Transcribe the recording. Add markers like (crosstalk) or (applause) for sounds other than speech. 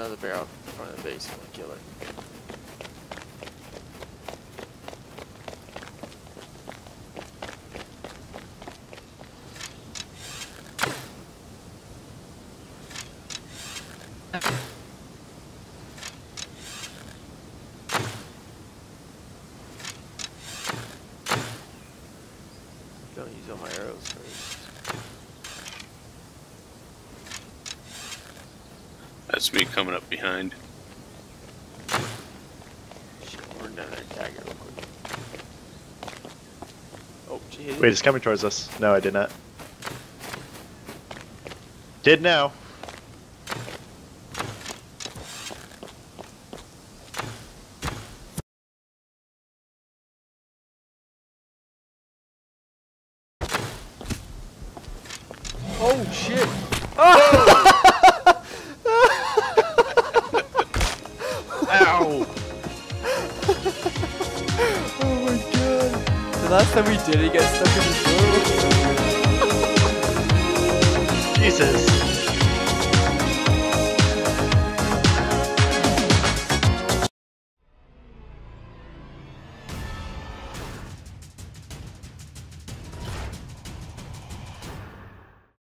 another bear out in front of the base. I'm gonna kill it. Don't use all my arrows first. That's me coming up behind. Shit, run down there and real quick. Oh, she hit Wait, it. it's coming towards us. No, I did not. Did now. Oh shit! Ow! Last time we did it, he got stuck in the door. (laughs) Jesus.